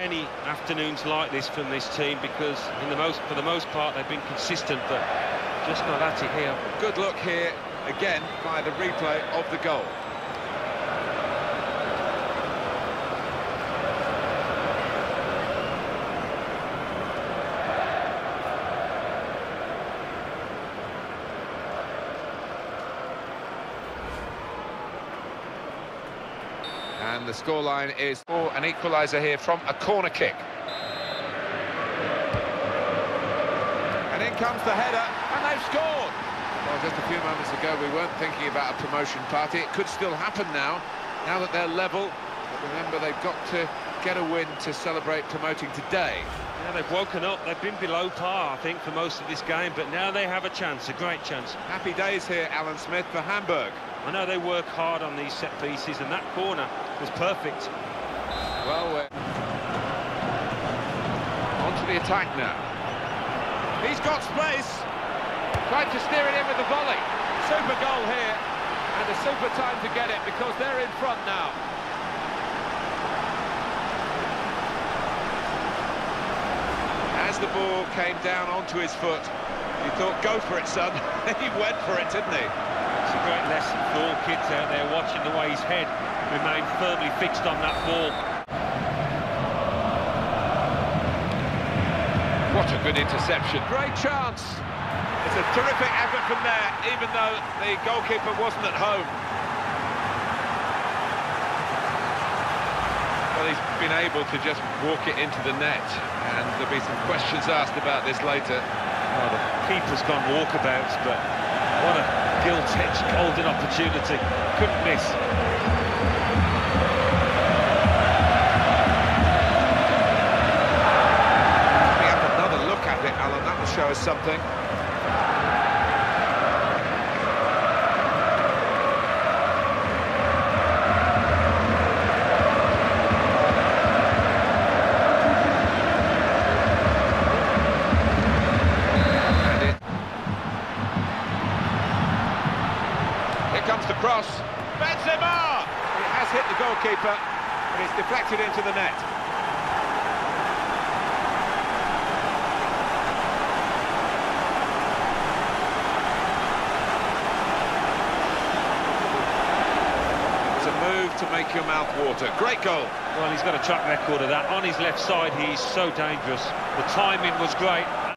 Any afternoons like this from this team because in the most for the most part they've been consistent but just not at it here. Good luck here, again, by the replay of the goal. And the scoreline is for an equaliser here from a corner kick. And in comes the header, and they've scored! Well, just a few moments ago, we weren't thinking about a promotion party. It could still happen now, now that they're level. But remember, they've got to get a win to celebrate promoting today. Yeah, they've woken up. They've been below par, I think, for most of this game, but now they have a chance, a great chance. Happy days here, Alan Smith, for Hamburg. I know they work hard on these set pieces, and that corner was perfect. Well, uh, on to the attack now. He's got space. Tried to steer it in with the volley. Super goal here, and a super time to get it because they're in front now. As the ball came down onto his foot, he thought, go for it, son. he went for it, didn't he? It's a great lesson for all kids out there watching the way his head remained firmly fixed on that ball. What a good interception. Great chance. It's a terrific effort from there, even though the goalkeeper wasn't at home. Well, he's been able to just walk it into the net, and there'll be some questions asked about this later. Oh, the keeper's gone walkabouts, but what a gilt-edged golden opportunity. Couldn't miss. Have another look at it, Alan. That will show us something. Cross. Benzema! It has hit the goalkeeper, but it's deflected into the net. It's a move to make your mouth water. Great goal. Well, he's got a track record of that. On his left side, he's so dangerous. The timing was great.